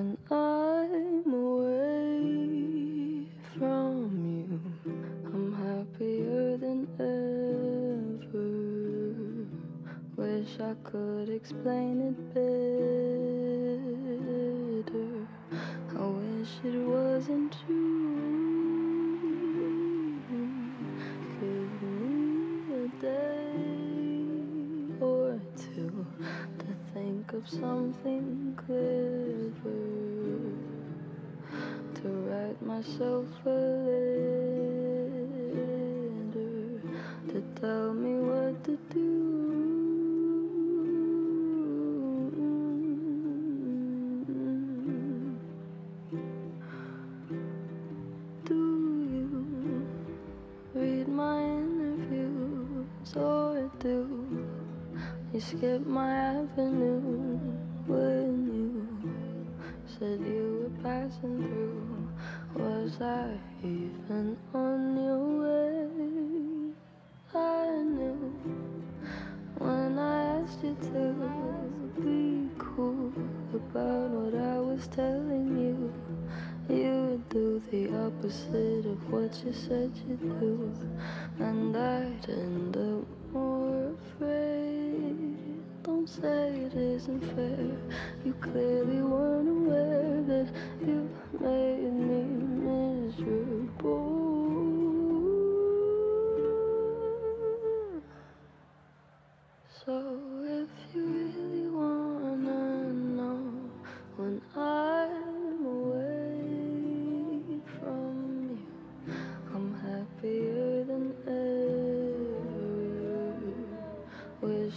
when I'm away from you. I'm happier than ever. Wish I could explain it better. I wish it wasn't true. Give me a day or two to think of something clever myself a letter to tell me what to do. Do you read my interviews or do you skip my avenue when you said you were passing? Even on your way? I knew when I asked you to be cool about what I was telling you. You would do the opposite of what you said you'd do, and I'd end up more afraid. Don't say it isn't fair. You clearly weren't aware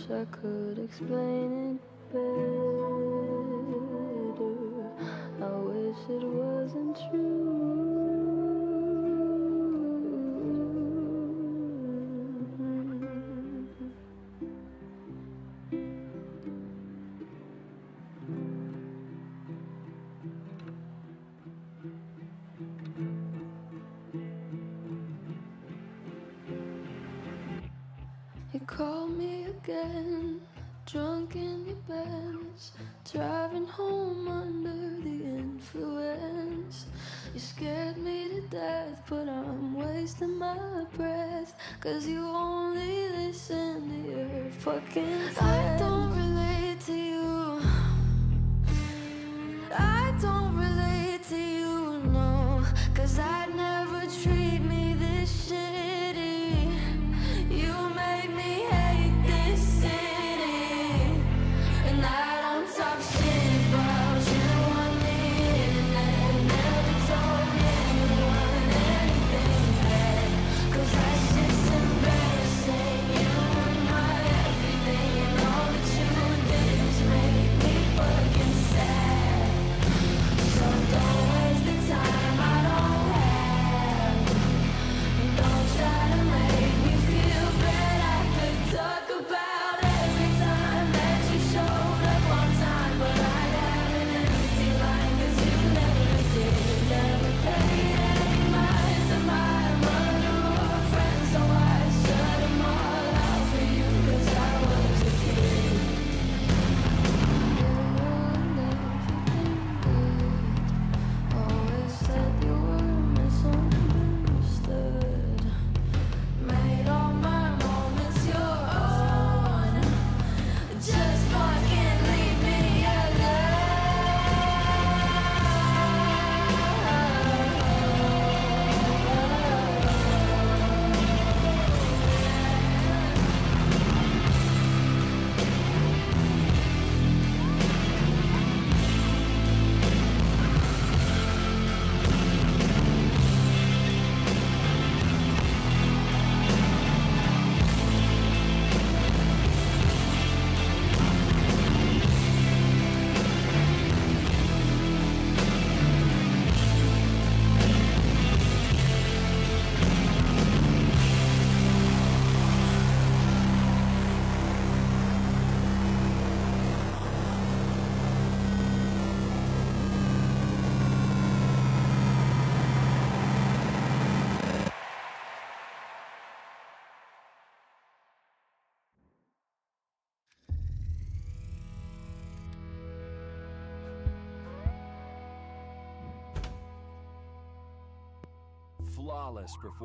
Wish I could explain it better. I wish it wasn't true. You call me again, drunk in your Benz, driving home under the influence. You scared me to death, but I'm wasting my breath. Cause you only listen to your fucking friends. Flawless performance.